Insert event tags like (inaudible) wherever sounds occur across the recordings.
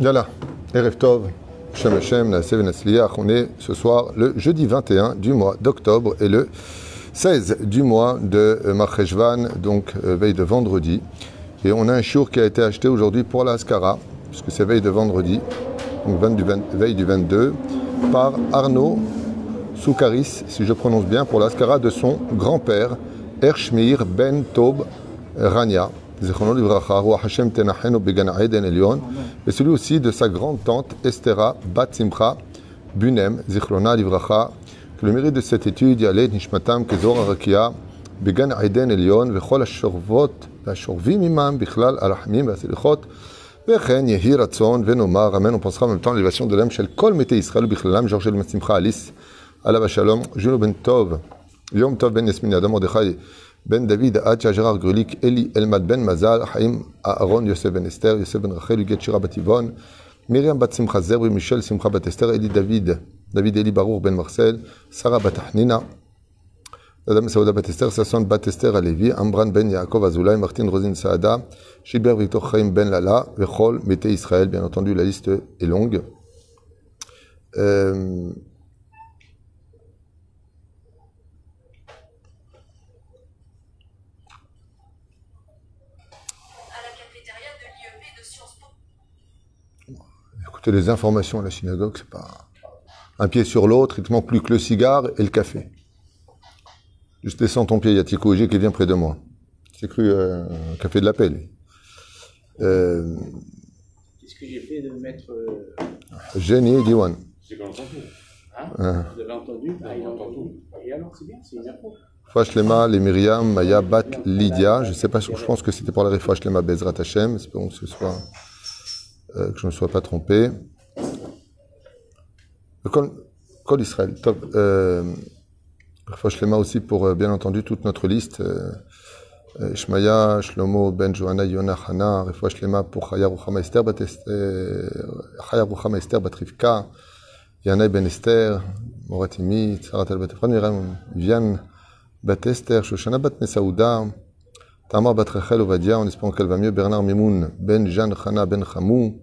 Yalla, Erev Tov, Shem Hashem. On est ce soir le jeudi 21 du mois d'octobre et le 16 du mois de Marcheshvan, donc euh, veille de vendredi. Et on a un chiour qui a été acheté aujourd'hui pour la puisque c'est veille de vendredi, donc veille du 22, par Arnaud Soukaris, si je prononce bien, pour l'Ascara de son grand-père, Ershmir Ben Tob Rania et celui aussi de sa grande tante Estera Bat Simcha Bunem, Zichrona Livracha, que le mérite de cette étude, Yalet Nishmatam Kezor Arakia, Began Aiden Elion, Vechol Ashorvot, Ashorvim Imam, Bichlal Arachmim, Vasilichot, וכן יהי רצון ונאמר, אמן, on pensera en même temps l'élévation de l'âme של כל מתי ישראל ובכללם, ז'ורש של שמחה אליס, עליו השלום, ז'ונו בן טוב, Yom Tov ben Yasmin Adam ben David Hacha Gérard Grulik Eli Elmad ben Mazal Haïm Aaron Yosef ben Esther Yosef ben Rachel Huguet Shira Bativon Myriam bat Simcha Zerbri Michel Simcha bat Esther Eli David David Eli Baruch ben Marcel Sarah Batahnina, Adam Saouda bat Esther Sasson bat Esther Alevi Ambran ben Yaakov Azoulay Martin Rosin Saada Gilbert Victor Chaim ben Lala Vechol Mété Israël. Bien entendu la liste est longue. Euh, Écoutez, les informations à la synagogue, c'est pas un pied sur l'autre, il te manque plus que le cigare et le café. Juste descends ton pied, il y a Tico qui vient près de moi. C'est cru euh, un café de la paix, euh, Qu'est-ce que j'ai fait de mettre. Euh... Génie, Diwan. C'est pas entendu. Hein ah. Vous avez entendu ah, il a entendu. Et alors, c'est bien, c'est une info. Fashlema, les Myriam, Maya, Bat, Lydia. Je sais pas, je pense que c'était pour la Fashlema Bezrat Hashem. Espérons que ce soit. Euh, que je ne me sois pas trompé. Col Israël. Top. Euh, Lema aussi pour, euh, bien entendu, toute notre liste. Euh, Shmaya, Shlomo, Ben, Johanna, Yona, Hana, Refouach Lema pour Chaya Ruchama Esther, Chaya Ruchama Batrivka, Yana Ben Esther, Moratimi, Tsarat al Miriam, Vian, Bat Esther, Shoshana Bat Nesaouda, Tamar Bat Rachel Ovadia, en espérant qu'elle va mieux, Bernard Mimoun, Ben Jan Chana Ben Chamou,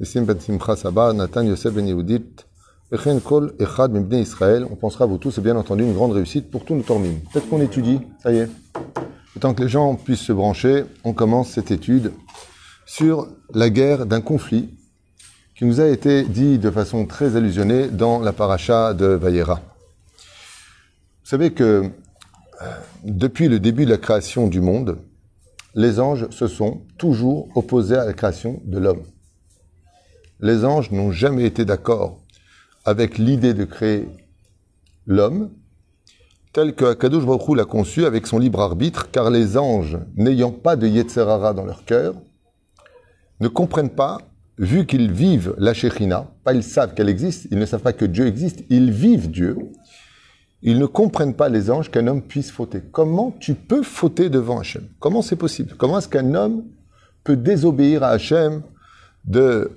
Nissim Ben Simcha Saba, Nathan Yosef Ben Yehudit, Echen Kol Echad Mibne Israël. On pensera à vous tous, et bien entendu une grande réussite pour tous nos tormim. Peut-être qu'on étudie, ça y est. Autant que les gens puissent se brancher, on commence cette étude sur la guerre d'un conflit qui nous a été dit de façon très allusionnée dans la paracha de Vayera. Vous savez que depuis le début de la création du monde, les anges se sont toujours opposés à la création de l'homme. Les anges n'ont jamais été d'accord avec l'idée de créer l'homme tel que Akadosh Baruch l'a conçu avec son libre arbitre, car les anges, n'ayant pas de Yetzerara dans leur cœur, ne comprennent pas, vu qu'ils vivent la Shekhinah, pas ils savent qu'elle existe, ils ne savent pas que Dieu existe, ils vivent Dieu, ils ne comprennent pas les anges qu'un homme puisse fauter. Comment tu peux fauter devant Hachem? Comment c'est possible? Comment est-ce qu'un homme peut désobéir à Hachem, de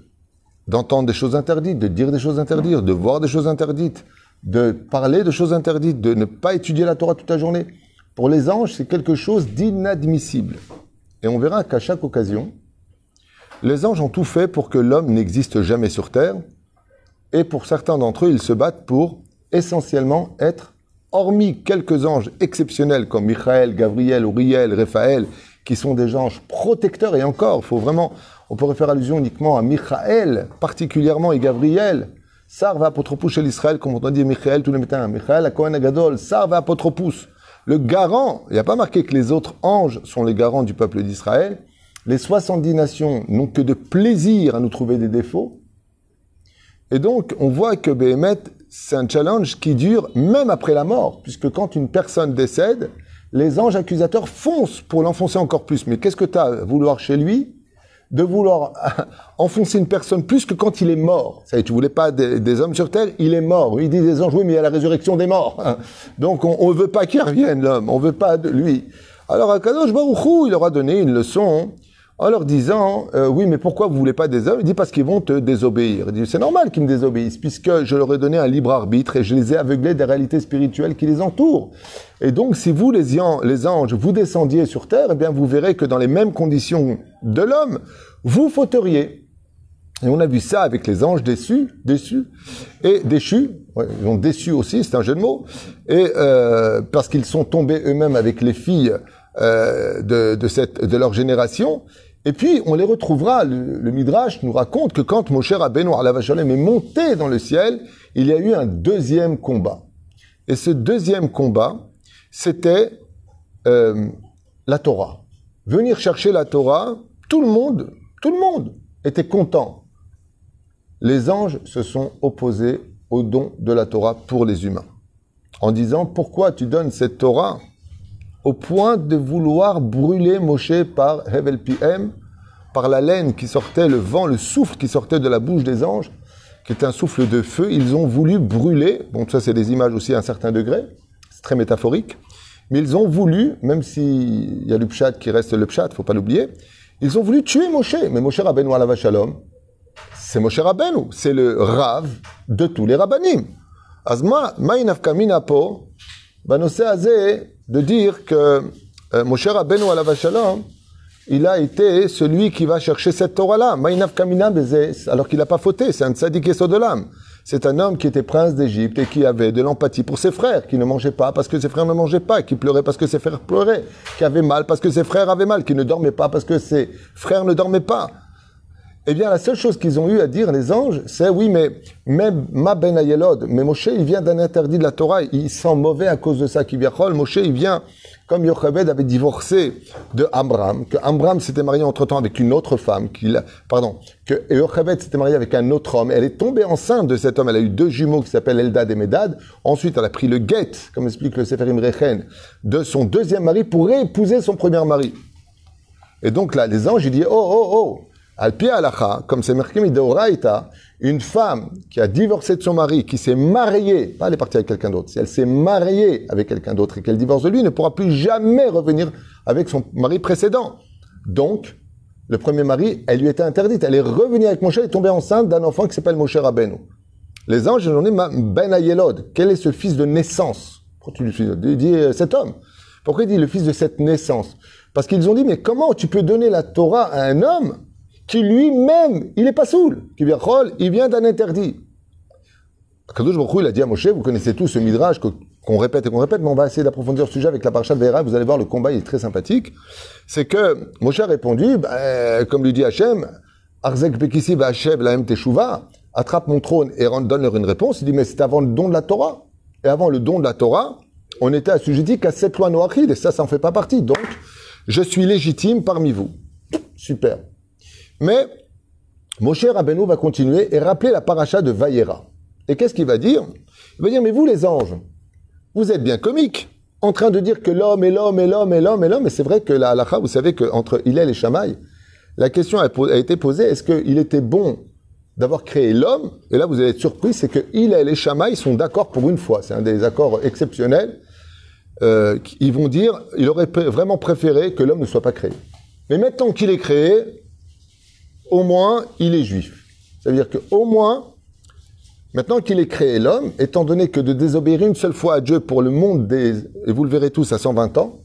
d'entendre des choses interdites, de dire des choses interdites, de voir des choses interdites, de parler de choses interdites, de ne pas étudier la Torah toute la journée? Pour les anges, c'est quelque chose d'inadmissible. Et on verra qu'à chaque occasion, les anges ont tout fait pour que l'homme n'existe jamais sur terre, et pour certains d'entre eux, ils se battent pour essentiellement être, hormis quelques anges exceptionnels comme Michael, Gabriel, Uriel, Raphaël, qui sont des anges protecteurs, et encore, faut vraiment, on pourrait faire allusion uniquement à Michael, particulièrement, et Gabriel, Sarva apotropous chez l'Israël, comme on dit Michael tous les matins, Michael, la Kohen Agadol, Sarva apotropous, le garant, il n'y a pas marqué que les autres anges sont les garants du peuple d'Israël, les 70 nations n'ont que de plaisir à nous trouver des défauts, et donc, on voit que Béhémet c'est un challenge qui dure même après la mort, puisque quand une personne décède, les anges accusateurs foncent pour l'enfoncer encore plus. Mais qu'est-ce que tu as à vouloir chez lui De vouloir (laughs) enfoncer une personne plus que quand il est mort? Ça tu voulais pas des, hommes sur terre, il est mort. Il dit des anges, oui, mais il y a la résurrection des morts. (laughs) Donc on ne veut pas qu'il revienne, l'homme. On veut pas de lui. Alors Akadosh Baruchou, il leur a donné une leçon en leur disant euh, Oui, mais pourquoi vous voulez pas des hommes? Il dit Parce qu'ils vont te désobéir. Il dit C'est normal qu'ils me désobéissent, puisque je leur ai donné un libre arbitre et je les ai aveuglés des réalités spirituelles qui les entourent. Et donc, si vous, les, les anges, vous descendiez sur terre, eh bien, vous verrez que dans les mêmes conditions de l'homme, vous fauteriez. Et on a vu ça avec les anges déçus, déçus, et déchus, ils ont déçu aussi, c'est un jeu de mots, et euh, parce qu'ils sont tombés eux-mêmes avec les filles euh, de, de, cette, de leur génération, et puis, on les retrouvera, le, Midrash nous raconte que quand Moshe Rabbeinu est monté dans le ciel, il y a eu un deuxième combat. Et ce deuxième combat, c'était euh, la Torah. Venir chercher la Torah, tout le monde, tout le monde était content. Les anges se sont opposés au don de la Torah pour les humains, en disant, pourquoi tu donnes cette Torah au point de vouloir brûler Moshe par Hevel PM, par la laine qui sortait, le vent, le souffle qui sortait de la bouche des anges, qui est un souffle de feu. Ils ont voulu brûler, bon ça c'est des images aussi à un certain degré, c'est très métaphorique, mais ils ont voulu, même s'il y a le pshat qui reste le pshat, faut pas l'oublier, ils ont voulu tuer Moshe. Mais Moshe Rabbeinu la Shalom, c'est Moshe Rabbeinu, c'est le Rav de tous les Rabbanim. Azma, Azé, de dire que euh, Moshe Rabbeinu alav shalom, il a été celui qui va chercher cette Torah-là. Alors qu'il n'a pas fauté, c'est un tzaddik de l'âme. C'est un homme qui était prince d'Égypte et qui avait de l'empathie pour ses frères, qui ne mangeaient pas parce que ses frères ne mangeaient pas, qui pleurait parce que ses frères pleuraient, qui avait mal parce que ses frères avaient mal, qui ne dormait pas parce que ses frères ne dormaient pas. Eh bien, la seule chose qu'ils ont eu à dire, les anges, c'est oui, mais même ma ben mais Moshe, il vient d'un interdit de la Torah, il sent mauvais à cause de ça, vient Moshe, il vient, comme Yocheved avait divorcé de Amram, que Amram s'était marié entre-temps avec une autre femme, qu'il, pardon, que Yocheved s'était marié avec un autre homme, elle est tombée enceinte de cet homme, elle a eu deux jumeaux qui s'appellent Eldad et Medad, ensuite elle a pris le guet, comme explique le Seferim Rechen, de son deuxième mari pour épouser son premier mari. Et donc là, les anges, ils disent, oh, oh, oh, al alacha, comme c'est marqué Midoraita, une femme qui a divorcé de son mari, qui s'est mariée, pas elle est partie avec quelqu'un d'autre, si elle s'est mariée avec quelqu'un d'autre et qu'elle divorce de lui, ne pourra plus jamais revenir avec son mari précédent. Donc, le premier mari, elle lui était interdite. Elle est revenue avec Moshe, elle est tombée enceinte d'un enfant qui s'appelle Moshe Rabbeinu. Les anges, ont dit, Ben Ayelod, quel est ce fils de naissance? Pourquoi tu lui dis euh, cet homme Pourquoi il dit le fils de cette naissance? Parce qu'ils ont dit, mais comment tu peux donner la Torah à un homme qui lui-même, il n'est pas saoul, qui vient il vient d'un interdit. Kadosh Baruch il a dit à Moshe, vous connaissez tous ce midrash qu'on répète et qu'on répète, mais on va essayer d'approfondir ce sujet avec la parasha de Vera, vous allez voir, le combat il est très sympathique. C'est que Moshe a répondu, bah, comme lui dit Hachem, Arzek Bekissi Hachem la Teshuva, attrape mon trône et donne-leur une réponse. Il dit, mais c'est avant le don de la Torah. Et avant le don de la Torah, on était assujetti qu'à cette loi noachide, et ça, ça n'en fait pas partie. Donc, je suis légitime parmi vous. Super. Mais Moshe Rabbeinu va continuer et rappeler la paracha de Vayera. Et qu'est-ce qu'il va dire? Il va dire, mais vous les anges, vous êtes bien comiques, en train de dire que l'homme est l'homme et l'homme et l'homme et l'homme, et c'est vrai que la halakha, vous savez qu'entre Hillel et Shamaï, la question a, été posée, est-ce qu'il était bon d'avoir créé l'homme? Et là, vous allez être surpris, c'est que Hillel et Shamaï sont d'accord pour une fois. C'est un des accords exceptionnels. Euh, ils vont dire, il aurait vraiment préféré que l'homme ne soit pas créé. Mais maintenant qu'il est créé, au moins il est juif. Ça veut dire qu'au moins, maintenant qu'il est créé l'homme, étant donné que de désobéir une seule fois à Dieu pour le monde des... Et vous le verrez tous à 120 ans,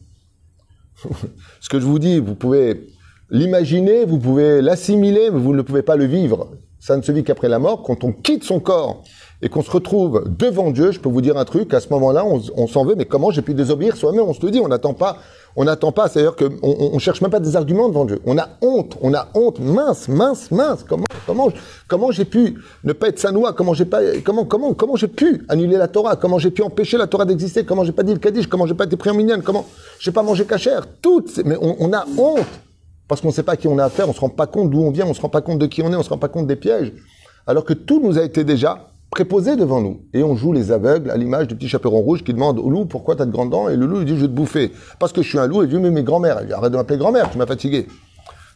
(laughs) ce que je vous dis, vous pouvez l'imaginer, vous pouvez l'assimiler, mais vous ne pouvez pas le vivre. Ça ne se vit qu'après la mort. Quand on quitte son corps et qu'on se retrouve devant Dieu, je peux vous dire un truc, à ce moment-là, on, s'en veut, mais comment j'ai pu désobéir soi-même? On se le dit, on n'attend pas on n'attend pas, c'est-à-dire qu'on on, cherche même pas des arguments devant Dieu. On a honte, on a honte, mince, mince, mince. Comment, comment, comment j'ai pu ne pas être sanois? Comment j'ai pas, comment, comment, comment j'ai pu annuler la Torah? Comment j'ai pu empêcher la Torah d'exister? Comment j'ai pas dit le Kaddish? Comment j'ai pas été pris en minyan? Comment j'ai pas mangé cachère Toutes, mais on, a honte. Parce qu'on ne sait pas qui on a affaire, on se rend pas compte d'où on vient, on se rend pas compte de qui on est, on se rend pas compte des pièges, alors que tout nous a été déjà préposé devant nous. Et on joue les aveugles à l'image du petit chaperon rouge qui demande au loup pourquoi tu as de grandes dents? Et le loup il dit je vais te bouffer. Parce que je suis un loup et dis mais mes grand-mères. arrête de m'appeler grand-mère, tu m'as fatigué.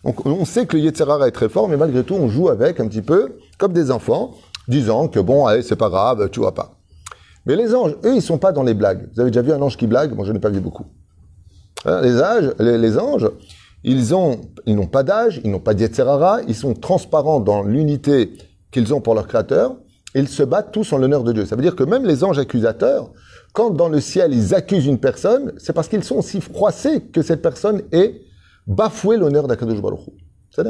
Donc on sait que le Yetzerara est très fort, mais malgré tout on joue avec un petit peu comme des enfants, disant que bon, allez, c'est pas grave, tu vois pas. Mais les anges, eux, ils sont pas dans les blagues. Vous avez déjà vu un ange qui blague? Moi, je n'ai pas vu beaucoup. Hein, les, âges, les, anges, Ils ont, ils n'ont pas d'âge, ils n'ont pas d'Yetzerara, ils sont transparents dans l'unité qu'ils ont pour leur créateur, ils se battent tous en l'honneur de Dieu. Ça veut dire que même les anges accusateurs, quand dans le ciel ils accusent une personne, c'est parce qu'ils sont aussi froissés que cette personne ait bafoué l'honneur d'Akadosh Baruch. C'est.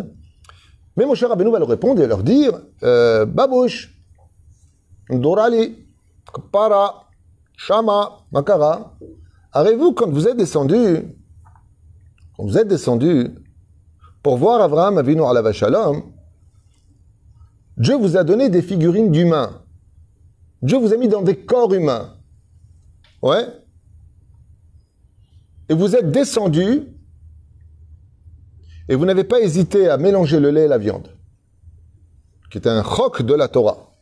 Mais mon cher Rabbeinu va leur répondre et leur dire, euh, Babouche, Dorali, Para, Shama, Makara, avez-vous quand vous êtes descendu, quand vous êtes descendu pour voir Abraham Avinu ala Shalom, Dieu vous a donné des figurines d'humains. Dieu vous a mis dans des corps humains. Ouais. Et vous êtes descendu et vous n'avez pas hésité à mélanger le lait et la viande, qui est un roc de la Torah.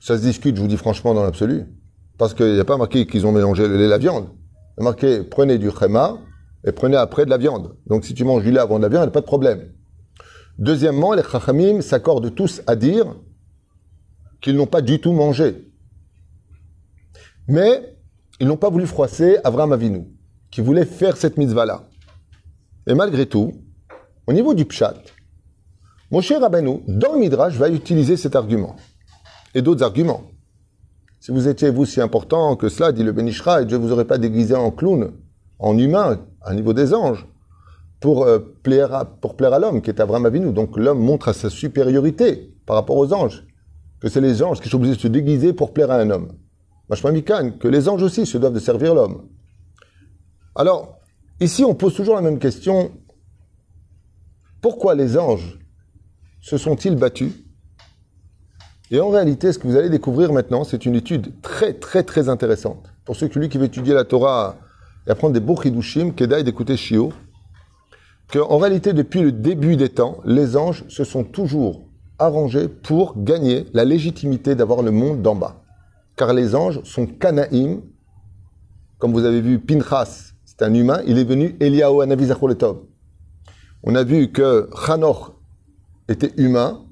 Ça se discute, je vous dis franchement, dans l'absolu. Parce qu'il n'y a pas marqué qu'ils ont mélangé le lait et la viande. Il a marqué prenez du khéma et prenez après de la viande. Donc si tu manges du lait avant de la viande, il n'y a pas de problème. Deuxièmement, les chachamim s'accordent tous à dire qu'ils n'ont pas du tout mangé. Mais ils n'ont pas voulu froisser Avram Avinu, qui voulait faire cette mitzvah-là. Et malgré tout, au niveau du pshat, mon cher Rabbeinu, dans le Midrash, va utiliser cet argument. Et d'autres arguments. Si vous étiez, vous, si important que cela, dit le Benishra, et Dieu vous aurait pas déguisé en clown, en humain, à niveau des anges, pour, euh, plaire, à, pour plaire à l'homme, qui est Abraham Avinu. Donc l'homme montre à sa supériorité par rapport aux anges, que c'est les anges qui sont obligés de se déguiser pour plaire à un homme. Machmamikan, que les anges aussi se doivent de servir l'homme. Alors, ici, on pose toujours la même question. Pourquoi les anges se sont-ils battus? Et en réalité, ce que vous allez découvrir maintenant, c'est une étude très, très, très intéressante. Pour ceux qui, lui, veut étudier la Torah et apprendre des beaux chidushim, Kedai d'écouter Shio, qu'en réalité, depuis le début des temps, les anges se sont toujours arrangés pour gagner la légitimité d'avoir le monde d'en bas. Car les anges sont Kanaïm, comme vous avez vu, Pinchas, c'est un humain, il est venu Eliaou Anavi On a vu que Chanoch était humain,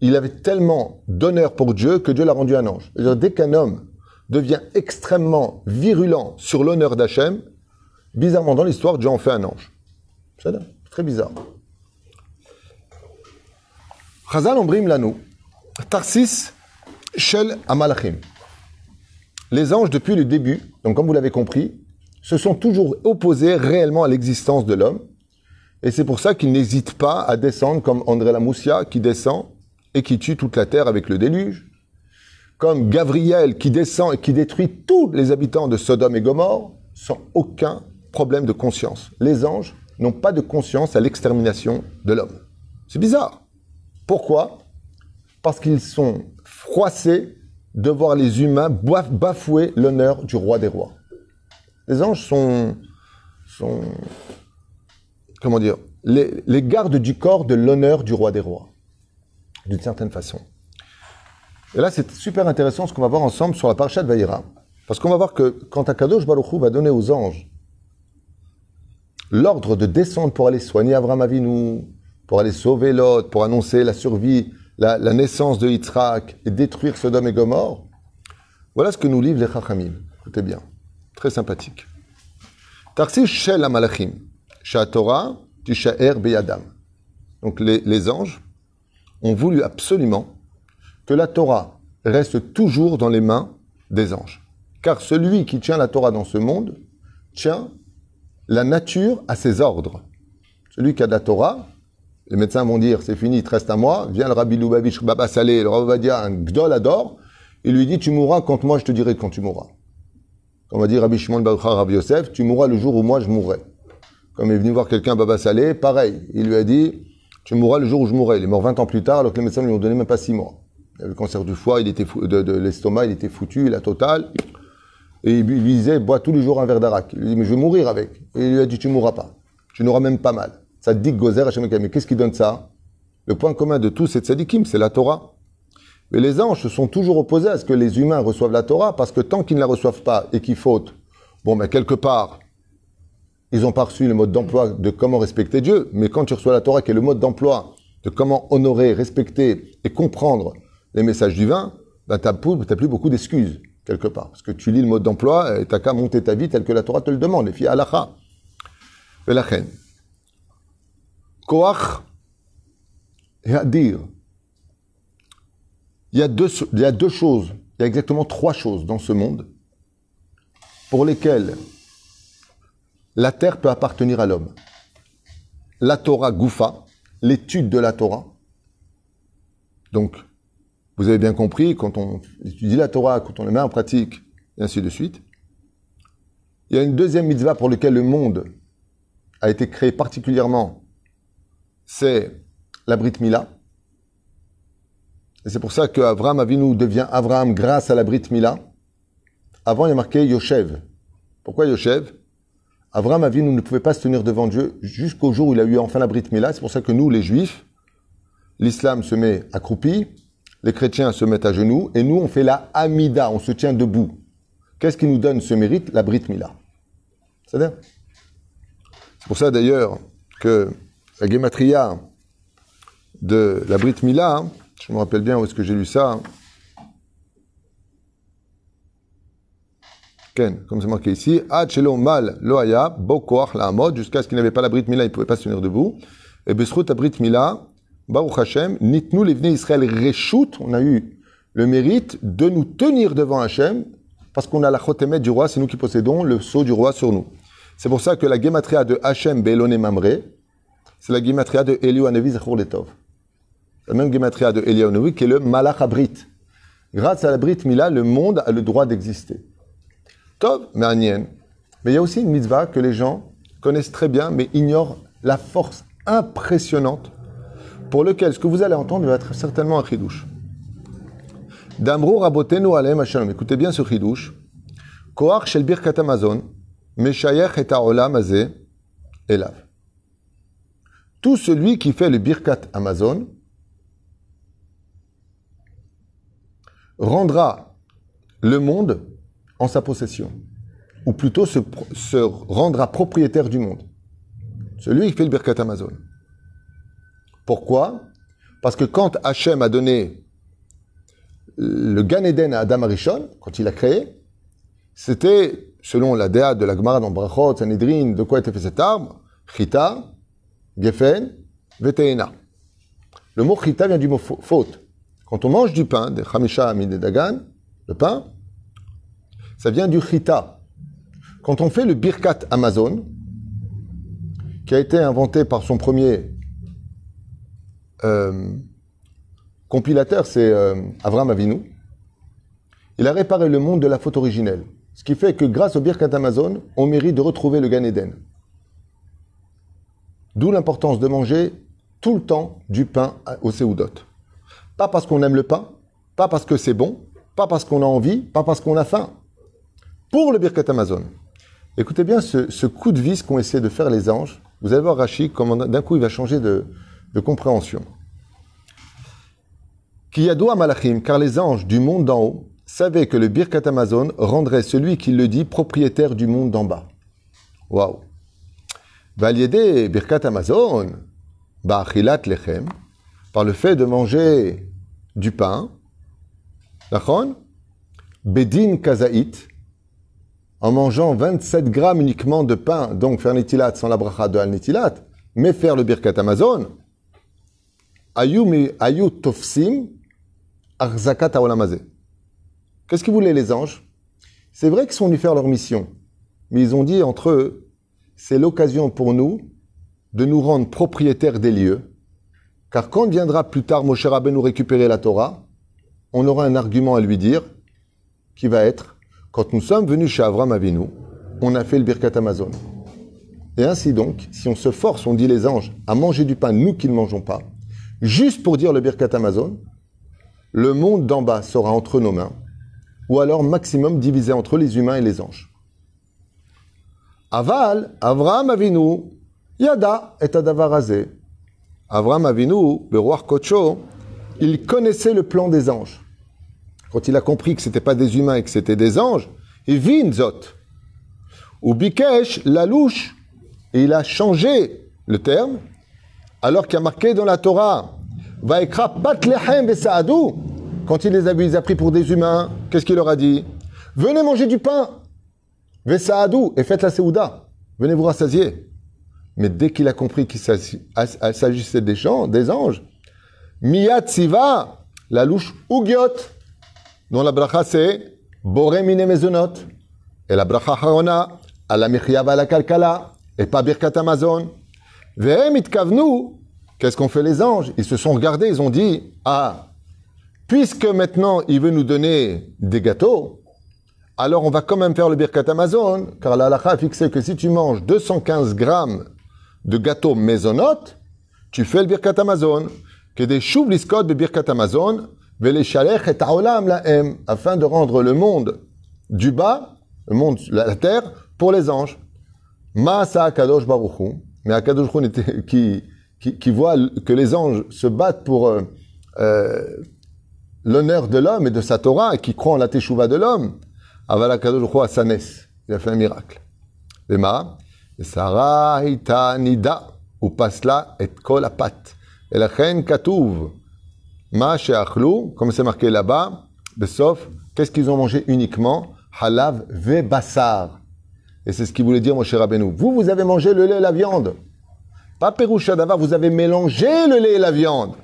il avait tellement d'honneur pour Dieu que Dieu l'a rendu un ange. dès qu'un homme devient extrêmement virulent sur l'honneur d'Hachem, bizarrement dans l'histoire, Dieu en fait un ange. Très bizarre. Chazal ombrim Tarsis shel amalachim. Les anges, depuis le début, donc comme vous l'avez compris, se sont toujours opposés réellement à l'existence de l'homme. Et c'est pour ça qu'ils n'hésitent pas à descendre comme André Lamoussia qui descend et qui tue toute la terre avec le déluge. Comme Gabriel qui descend et qui détruit tous les habitants de Sodome et Gomorre sans aucun problème de conscience. Les anges n'ont pas de conscience à l'extermination de l'homme. C'est bizarre. Pourquoi? Parce qu'ils sont froissés de voir les humains bafouer l'honneur du roi des rois. Les anges sont, sont comment dire, les, gardes du corps de l'honneur du roi des rois, d'une certaine façon. Et là, c'est super intéressant ce qu'on va voir ensemble sur la parasha de Vaïra. Parce qu'on va voir que quand Akadosh Baruch Hu va donner aux anges l'ordre de descendre pour aller soigner Avram Avinu, pour aller sauver Lot, pour annoncer la survie, la, naissance de Yitzhak et détruire Sodome et Gomorre, voilà ce que nous livrent les Chachamim. Écoutez bien, très sympathique. Tarsi Shel Amalachim, Torah, Tishaer Beyadam. Donc les, les anges ont voulu absolument que la Torah reste toujours dans les mains des anges. Car celui qui tient la Torah dans ce monde tient la nature a ses ordres. Celui qui a de la Torah, les médecins vont dire c'est fini, te reste un mois. Vient le Rabbi Lubavitch Baba Saleh, le Rabbi dire un Gdol adore. Il lui dit tu mourras quand moi je te dirai quand tu mourras. Comme a dit Rabbi Shimon Barucha Rabbi Yosef, tu mourras le jour où moi je mourrai. Comme il est venu voir quelqu'un Baba Saleh, pareil. Il lui a dit tu mourras le jour où je mourrai. Il est mort 20 ans plus tard alors que les médecins lui ont donné même pas 6 mois. Il avait le cancer du foie, il était de, de l'estomac, il était foutu, la totale. Et il lui disait, bois tous les jours un verre d'arak. Il lui dit, mais je vais mourir avec. Et il lui a dit, tu mourras pas. Tu n'auras même pas mal. Ça dit gozer Hashem Mais qu'est-ce qui donne ça? Le point commun de tous ces tzadikim, c'est la Torah. Mais les anges se sont toujours opposés à ce que les humains reçoivent la Torah, parce que tant qu'ils ne la reçoivent pas et qu'ils fautent, bon, ben, quelque part, ils ont pas reçu le mode d'emploi de comment respecter Dieu. Mais quand tu reçois la Torah, qui est le mode d'emploi de comment honorer, respecter et comprendre les messages divins, ben, t'as plus, plus beaucoup d'excuses quelque part. Parce que tu lis le mode d'emploi et t'as qu'à monter ta vie telle que la Torah te le demande. Et fi alacha. la Koach et Hadir. Il y, a deux, il y a deux choses, il y a exactement trois choses dans ce monde pour lesquelles la terre peut appartenir à l'homme. La Torah Goufa, l'étude de la Torah. Donc, vous avez bien compris, quand on étudie la Torah, quand on la met en pratique, et ainsi de suite. Il y a une deuxième mitzvah pour laquelle le monde a été créé particulièrement, c'est la Brit Mila. Et c'est pour ça qu'Avraham Avinu devient Avraham grâce à la Brit Mila. Avant, il y a marqué Yoshev. Pourquoi Yoshev? Avraham Avinu ne pouvait pas se tenir devant Dieu jusqu'au jour où il a eu enfin la Brit Mila. C'est pour ça que nous, les Juifs, l'islam se met accroupi, les chrétiens se mettent à genoux, et nous, on fait la Amida, on se tient debout. Qu'est-ce qui nous donne ce mérite? La Brit Mila. C'est-à-dire C'est pour ça d'ailleurs que la Gematria de la Brit Mila, je me rappelle bien où est-ce que j'ai lu ça. Ken, comme c'est marqué ici, mal loaya bokoach la jusqu'à ce qu'il n'avait pas la Brit Mila, il ne pouvait pas se tenir debout. Et Besrut la Brit Mila, Baruch Hashem, nitnu les Israël reshut, on a eu le mérite de nous tenir devant Hashem, parce qu'on a la chotemet du roi, c'est nous qui possédons le sceau du roi sur nous. C'est pour ça que la gematria de Hashem Belone Mamre, c'est la gematria de Eliou Anevi Zechur Letov. La même gematria de Anevi qui est le Malach Abrit. Grâce à la Brit Mila, le monde a le droit d'exister. Tov, mais Mais il y a aussi une mitzvah que les gens connaissent très bien, mais ignorent la force impressionnante pour lequel ce que vous allez entendre va être certainement un chidouche. Damrou rabotenu alem. Écoutez bien ce chidouche. Koach shel birkat Amazon, meshayech et elav. Tout celui qui fait le birkat Amazon rendra le monde en sa possession. Ou plutôt se rendra propriétaire du monde. Celui qui fait le birkat Amazon. Pourquoi? Parce que quand Hachem a donné le Gan Eden à Adam Arishon, quand il a créé, c'était, selon la déa de la Gemara dans Brachot, Sanhedrin, de quoi était fait cet arbre? Chita, Gefen, Veteena. Le mot Chita vient du mot faute. Quand on mange du pain, des Chamisha Dagan, le pain, ça vient du Chita. Quand on fait le Birkat Amazon, qui a été inventé par son premier euh, compilateur, c'est euh, Avram Avinu. Il a réparé le monde de la faute originelle. Ce qui fait que grâce au Birkat Amazon, on mérite de retrouver le Gan Eden. D'où l'importance de manger tout le temps du pain au Seudot. Pas parce qu'on aime le pain, pas parce que c'est bon, pas parce qu'on a envie, pas parce qu'on a faim. Pour le Birkat Amazon. Écoutez bien ce, coup de vis qu'ont essayé de faire les anges. Vous allez voir Rachid, comment d'un coup il va changer de, de compréhension. Kiyadou Malachim, car les anges du monde d'en haut savaient que le Birkat Amazon rendrait celui qui le dit propriétaire du monde d'en bas. Waouh! Valiédé Birkat Amazon, Ba'achilat Lechem, par le fait de manger du pain, Lachon, Bedin Kazaït, en mangeant 27 grammes uniquement de pain, donc faire nitilat sans la bracha de al-nitilat, mais faire le birkat Amazon, Qu'est-ce qu'ils voulaient les anges? C'est vrai qu'ils sont venus faire leur mission, mais ils ont dit entre eux, c'est l'occasion pour nous de nous rendre propriétaires des lieux, car quand viendra plus tard Moshe nous récupérer la Torah, on aura un argument à lui dire qui va être, quand nous sommes venus chez Avram Avinu, on a fait le Birkat Amazon. Et ainsi donc, si on se force, on dit les anges, à manger du pain, nous qui ne mangeons pas, juste pour dire le Birkat Amazon, le monde d'en bas sera entre nos mains, ou alors maximum divisé entre les humains et les anges. Aval, Avram Avinu, Yada et Adavarazé. Avram Avinu, le roi Kocho, il connaissait le plan des anges. Quand il a compris que ce n'était pas des humains et que c'était des anges, il vit une. Ou Bikesh, la louche, et il a changé le terme, alors qu'il y a marqué dans la Torah, Vaikra Batlehem Saadou. Quand il les a il a pris pour des humains. Qu'est-ce qu'il leur a dit Venez manger du pain. Vesaadou et faites la Seouda. Venez vous rassasier. Mais dès qu'il a compris qu'il s'agissait des gens, des anges, Miyat Siva, la louche Ugiot, dont la bracha c'est Boré Mine Mezonot. Et la bracha Harona, à la la Kalkala, et pas Birkat Amazon. Vehem Itkavnu, qu'est-ce qu'ont fait les anges? Ils se sont regardés, ils ont dit Ah, puisque maintenant il veut nous donner des gâteaux, alors on va quand même faire le Birkat Amazon, car la a fixé que si tu manges 215 grammes de gâteau maisonnote, tu fais le Birkat Amazon. Que des chouv liskot de Birkat Amazon, et afin de rendre le monde du bas, le monde, la terre, pour les anges. Maasa Baruchu, mais Akadosh qui, qui, voit que les anges se battent pour euh, euh, l'honneur de l'homme et de sa Torah, et qui croit en la teshuva de l'homme, Aval Akadosh à Sanès, il a fait un miracle. Lema, Sarah Ita Nida, ou Pasla et Kol Apat. Et la reine Katouv, Ma Sheachlou, comme c'est marqué là-bas, sauf, qu'est-ce qu'ils ont mangé uniquement? Halav ve Bassar. Et c'est ce qu'il voulait dire, mon cher Rabbeinu. Vous, vous avez mangé le lait et la viande. Pas Perouchadava, vous avez mélangé le lait et la viande.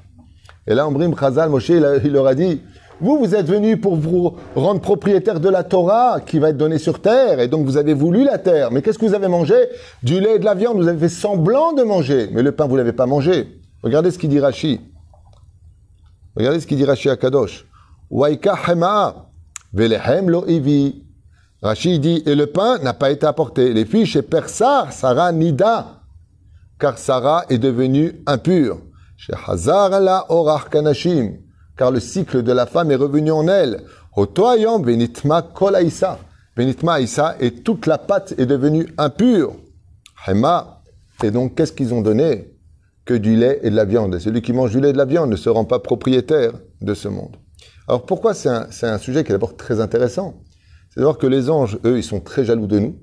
Et là, Ambrim Khazal, Moshe, il leur a dit, vous, vous êtes venus pour vous rendre propriétaire de la Torah qui va être donnée sur terre, et donc vous avez voulu la terre. Mais qu'est-ce que vous avez mangé? Du lait et de la viande, vous avez fait semblant de manger, mais le pain, vous l'avez pas mangé. Regardez ce qu'il dit Rashi. Regardez ce qu'il dit Rashi à Kadosh. Waika hema, velehem lo. Rashi dit, et le pain n'a pas été apporté. Les filles chez Persa, Sarah nida, car Sarah est devenue impure. Chez Hazar la orach kanashim car le cycle de la femme est revenu en elle. Otoayam benitma kol aïssa. Benitma aïssa et toute la pâte est devenue impure. Hema. Et donc, qu'est-ce qu'ils ont donné? Que du lait et de la viande. Et celui qui mange du lait et de la viande ne se rend pas propriétaire de ce monde. Alors, pourquoi c'est un, un, sujet qui est d'abord très intéressant? C'est de voir que les anges, eux, ils sont très jaloux de nous.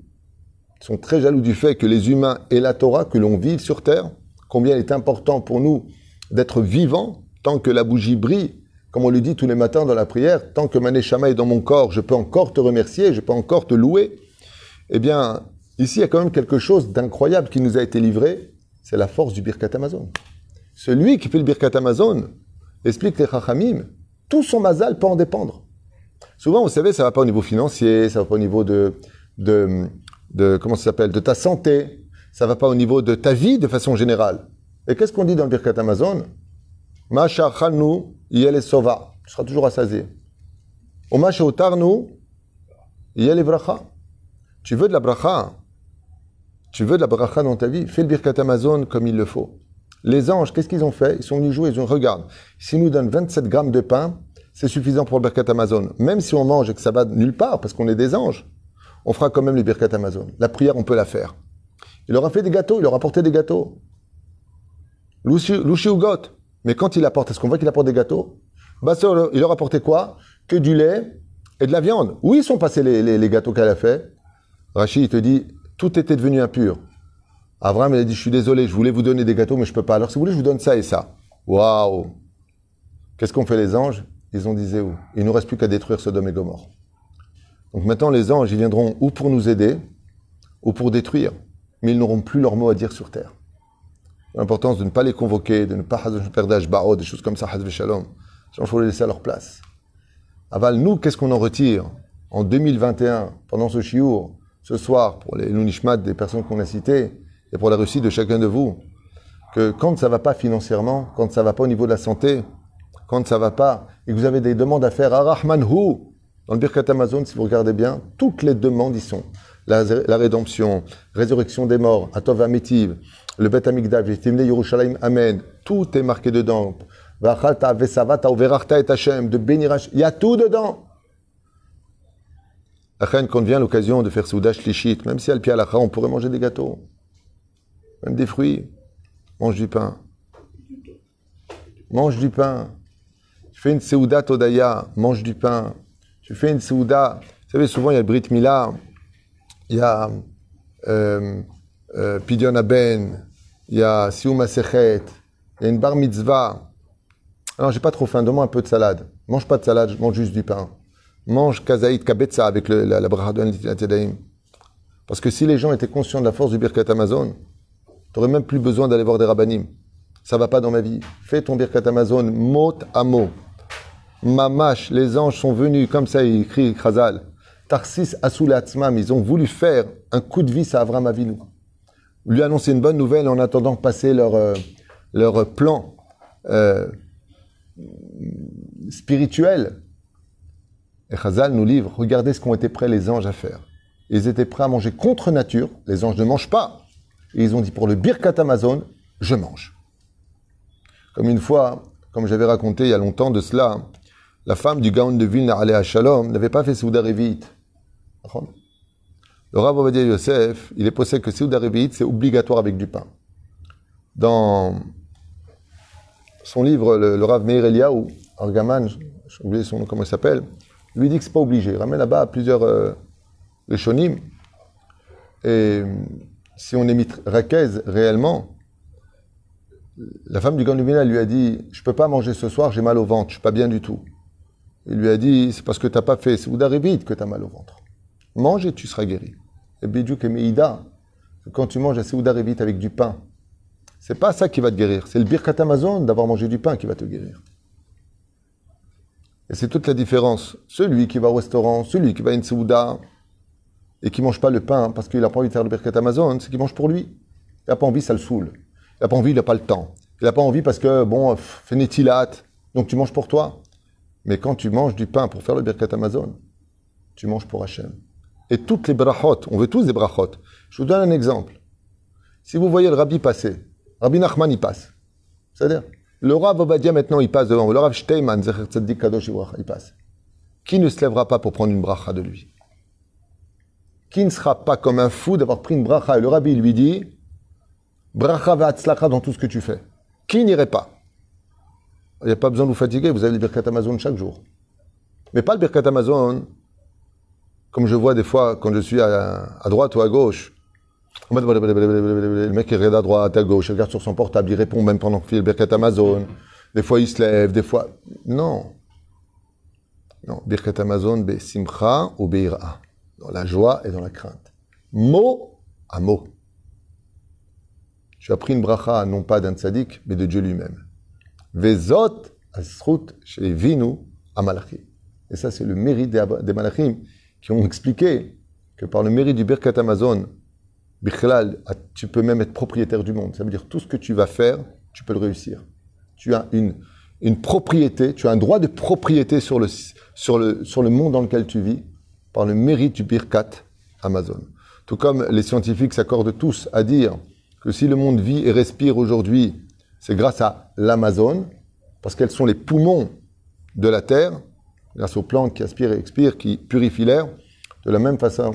Ils sont très jaloux du fait que les humains et la Torah, que l'on vive sur terre, combien il est important pour nous d'être vivants tant que la bougie brille comme on lui dit tous les matins dans la prière, tant que ma est dans mon corps, je peux encore te remercier, je peux encore te louer. Eh bien, ici, il y a quand même quelque chose d'incroyable qui nous a été livré, c'est la force du Birkat Amazon. Celui qui fait le Birkat Amazon, explique les Chachamim, tout son mazal peut en dépendre. Souvent, vous savez, ça va pas au niveau financier, ça va pas au niveau de, de, de comment ça s'appelle, de ta santé, ça va pas au niveau de ta vie de façon générale. Et qu'est-ce qu'on dit dans le Birkat Amazon? Il y a les sova. Tu seras toujours assasié. il y a les bracha. Tu veux de la bracha? Tu veux de la bracha dans ta vie? Fais le birkat Amazon comme il le faut. Les anges, qu'est-ce qu'ils ont fait? Ils sont venus jouer, ils ont regarde. S'ils nous donnent 27 grammes de pain, c'est suffisant pour le birkat Amazon. Même si on mange et que ça va nulle part, parce qu'on est des anges, on fera quand même le birkat Amazon. La prière, on peut la faire. Il leur a fait des gâteaux, il leur a apporté des gâteaux. Louchi Ugot. Mais quand il apporte, est-ce qu'on voit qu'il apporte des gâteaux? Bah, Il leur apportait quoi? Que du lait et de la viande. Où ils sont passés les, gâteaux qu'elle a fait? Rachid, il te dit, tout était devenu impur. Abraham, il a dit, je suis désolé, je voulais vous donner des gâteaux, mais je peux pas. Alors, si vous voulez, je vous donne ça et ça. Waouh Qu'est-ce qu'ont fait les anges? Ils ont dit Il nous reste plus qu'à détruire Sodome et Gomorre. Donc maintenant, les anges, ils viendront ou pour nous aider, ou pour détruire. Mais ils n'auront plus leur mot à dire sur terre. L'importance de ne pas les convoquer, de ne pas faire d'ajba'o, des choses comme ça, hazve shalom. Il faut les laisser à leur place. Aval, nous, qu'est-ce qu'on en retire en 2021, pendant ce chiour, ce soir, pour les nunishmat des personnes qu'on a citées, et pour la réussite de chacun de vous, que quand ça va pas financièrement, quand ça va pas au niveau de la santé, quand ça va pas, et que vous avez des demandes à faire à Rahmanhu, dans le Birkat Amazon, si vous regardez bien, toutes les demandes y sont. La, rédemption, résurrection des morts, Atov Ametiv, le Bet Amikdash, Yerushalayim, Amen, tout est marqué dedans. Vachalta, Vesavata, et Hashem, de bénir il y a tout dedans. Achen, quand vient l'occasion de faire Soudash Lishit, même si al la on pourrait manger des gâteaux, même des fruits, mange du pain. Mange du pain. Fais une Seuda Todaya, mange du pain. Tu fais une Seuda, vous savez, souvent il y a le Brit Mila, il y a euh, euh, Pidion Aben, il y a Sioum Sechet, il y a une bar mitzvah. Alors, j'ai pas trop faim, donne-moi un peu de salade. Mange pas de salade, je mange juste du pain. Mange kazaït kabetza avec le, la, la bracha Parce que si les gens étaient conscients de la force du Birkat Amazon, Tu n'aurais même plus besoin d'aller voir des rabbinim. Ça va pas dans ma vie. Fais ton Birkat Amazon mot à mot. Mamash, les anges sont venus, comme ça il écrit Khazal. Tarsis Asulatzmam, ils ont voulu faire un coup de vis à Avram Avinu. Lui annoncer une bonne nouvelle en attendant passer leur, euh, leur plan euh, spirituel. Et Khazal nous livre, regardez ce qu'ont été prêts les anges à faire. Ils étaient prêts à manger contre nature. Les anges ne mangent pas. Et ils ont dit pour le Birkat Amazon, je mange. Comme une fois, comme j'avais raconté il y a longtemps de cela, la femme du Gaon de Vilna, à Shalom, n'avait pas fait Souda Revit. Le Rav Ovadia Yosef, il est possible que Souda Revit, c'est obligatoire avec du pain. Dans son livre, le, Rav Meir Eliaou, Argaman, j'ai oublié son nom, comment il s'appelle, lui dit que c'est pas obligé. Il ramène là-bas plusieurs euh. Et si on émite Rakez réellement, la femme du Gandumina lui a dit Je peux pas manger ce soir, j'ai mal au ventre, je suis pas bien du tout. Il lui a dit C'est parce que tu n'as pas fait Souda vite que tu as mal au ventre. Mange et tu seras guéri. Et Bidjouk et Meïda, quand tu manges à Souda vite avec du pain, c'est pas ça qui va te guérir. C'est le Birkat Amazon d'avoir mangé du pain qui va te guérir. Et c'est toute la différence. Celui qui va au restaurant, celui qui va à une Souda et qui mange pas le pain parce qu'il n'a pas envie de faire le Birkat Amazon, c'est qu'il mange pour lui. Il n'a pas envie, ça le saoule. Il n'a pas envie, il n'a pas le temps. Il n'a pas envie parce que, bon, fénétilate, donc tu manges pour toi. Mais quand tu manges du pain pour faire le Birkat Amazon, tu manges pour Hachem. Et toutes les brachot, on veut tous des brachot. Je vous donne un exemple. Si vous voyez le rabbi passer, Rabbi Nachman, il passe. C'est-à-dire, le Rav Obadia, maintenant, il passe devant. Le Rav Shteyman, Kadosh, il passe. Qui ne se lèvera pas pour prendre une bracha de lui? Qui ne sera pas comme un fou d'avoir pris une bracha? Et le rabbi lui dit, Bracha v'atzlacha dans tout ce que tu fais. Qui n'irait pas? Il n'y a pas besoin de vous fatiguer, vous avez le Birkat Amazon chaque jour. Mais pas le Birkat Amazon, comme je vois des fois quand je suis à, droite ou à gauche. Le mec il regarde à droite, à gauche, il regarde sur son portable, il répond même pendant qu'il fait le Birkat Amazon. Des fois il se lève, des fois. Non. Non, Birkat Amazon, be simcha ou beira. Dans la joie et dans la crainte. Mot à mot. Tu as pris une bracha, non pas d'un tzaddik, mais de Dieu lui-même. Vezot asrut chez vinu amalachim. Et ça, c'est le mérite des, malachim qui ont expliqué que par le mérite du Birkat Amazon, Bichlal, tu peux même être propriétaire du monde. Ça veut dire tout ce que tu vas faire, tu peux le réussir. Tu as une, une propriété, tu as un droit de propriété sur le, sur, le, sur le monde dans lequel tu vis par le mérite du Birkat Amazon. Tout comme les scientifiques s'accordent tous à dire que si le monde vit et respire aujourd'hui, c'est grâce à l'Amazone, parce qu'elles sont les poumons de la terre, grâce aux plantes qui aspirent et expirent, qui purifient l'air. De la même façon,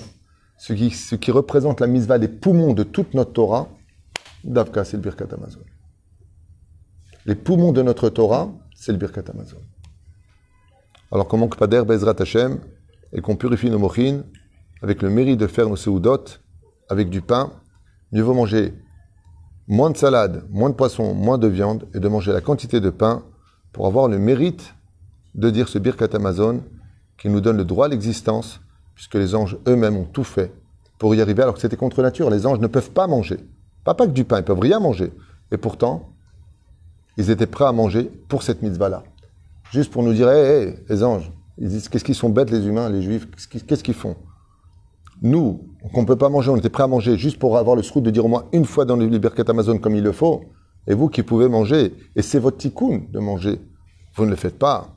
ce qui, ce qui représente la misva des poumons de toute notre Torah, Davka, c'est le Birkat Amazon. Les poumons de notre Torah, c'est le Birkat Amazon. Alors qu'on manque pas Bezrat Hashem, et qu'on purifie nos mochines, avec le mérite de faire nos seudot, avec du pain, mieux vaut manger moins de salade, moins de poisson, moins de viande, et de manger la quantité de pain pour avoir le mérite de dire ce Birkat Amazon qui nous donne le droit à l'existence, puisque les anges eux-mêmes ont tout fait pour y arriver, alors que c'était contre nature. Les anges ne peuvent pas manger. Pas, pas que du pain, ils peuvent rien manger. Et pourtant, ils étaient prêts à manger pour cette mitzvah-là. Juste pour nous dire, hé, hé, les anges, qu'est-ce qu'ils sont bêtes les humains, les juifs, qu'est-ce qu'ils font? Nous, qu'on ne peut pas manger, on était prêt à manger juste pour avoir le srout de dire au moins une fois dans le Birkat Amazon comme il le faut. Et vous qui pouvez manger, et c'est votre tikkun de manger, vous ne le faites pas.